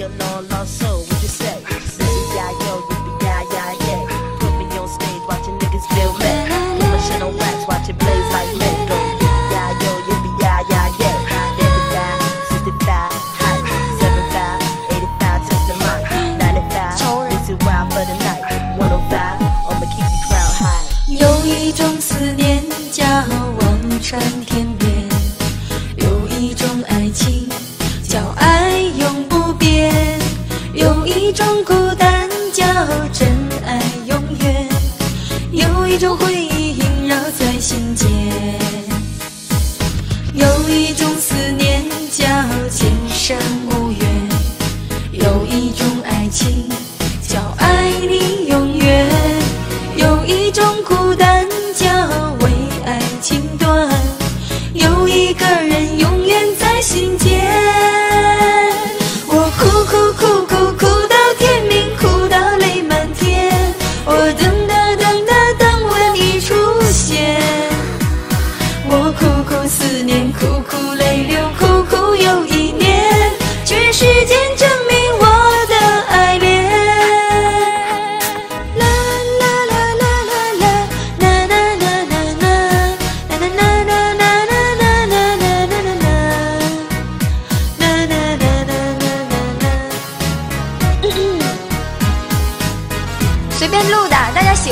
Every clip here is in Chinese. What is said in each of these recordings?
you know, love so 一种孤单叫真爱永远有一种回忆萦绕在心间有一种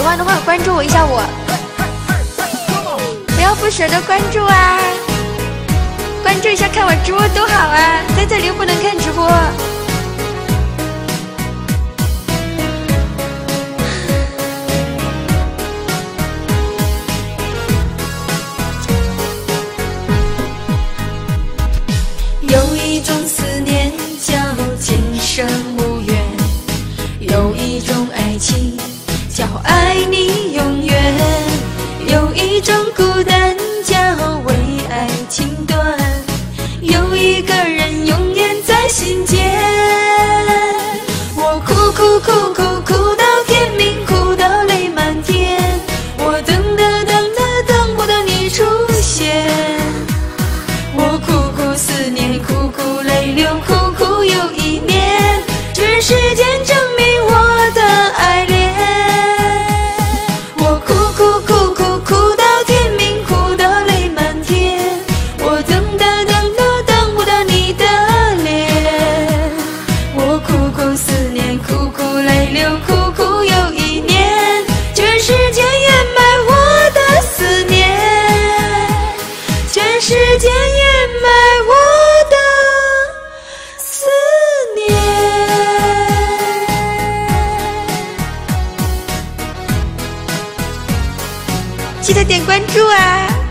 喜欢的话关注我一下我。不要不舍得关注啊。关注一下看我直播多好啊。在这里又不能看直播。cool, cool. 记得点关注啊。